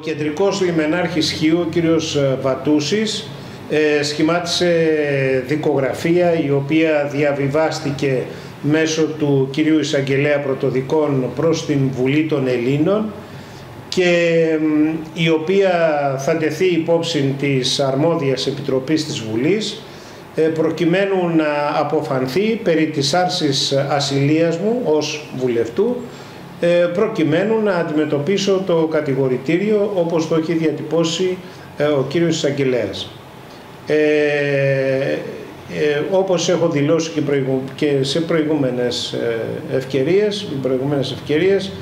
κεντρικός λιμενάρχης Χίου, ο κύριος Βατούσης, ε, σχημάτισε δικογραφία η οποία διαβιβάστηκε μέσω του κυρίου Εισαγγελέα Πρωτοδικών προς την Βουλή των Ελλήνων και η οποία θα τεθεί υπόψη της αρμόδιας επιτροπής της Βουλής ε, προκειμένου να αποφανθεί περί της άρσης ασυλίας μου ως βουλευτού ε, προκειμένου να αντιμετωπίσω το κατηγορητήριο όπως το έχει διατυπώσει ο κύριος Εισαγγελέας. Ε, ε, όπως έχω δηλώσει και, και σε προηγούμενες ε, ευκαιρίες, προηγούμενες ευκαιρίες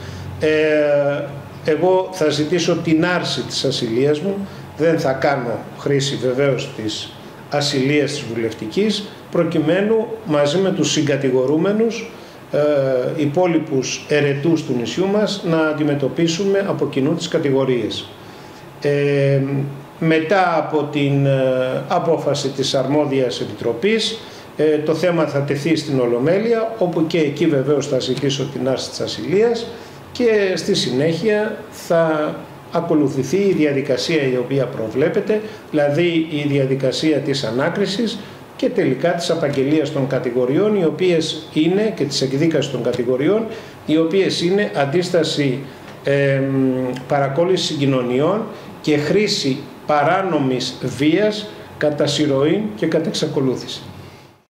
ε, εγώ θα ζητήσω την άρση της ασυλίας μου, δεν θα κάνω χρήση βεβαίως της ασυλίας της βουλευτικής, προκειμένου μαζί με τους συγκατηγορούμενους ε, υπόλοιπους ερετούς του νησιού μας να αντιμετωπίσουμε από κοινού τις κατηγορίες. Ε, μετά από την ε, απόφαση της αρμόδιας επιτροπής ε, το θέμα θα τεθεί στην Ολομέλεια όπου και εκεί βεβαίως θα ζητήσω την άρση της ασυλίας και στη συνέχεια θα ακολουθηθεί η διαδικασία η οποία προβλέπεται, δηλαδή η διαδικασία της ανάκρισης και τελικά της απαγγελίας των κατηγοριών, οι οποίες είναι, και της εκδίκασης των κατηγοριών, οι οποίες είναι αντίσταση ε, παρακόλλησης συγκοινωνιών και χρήση παράνομης βίας κατά συρροή και κατά εξακολούθησης.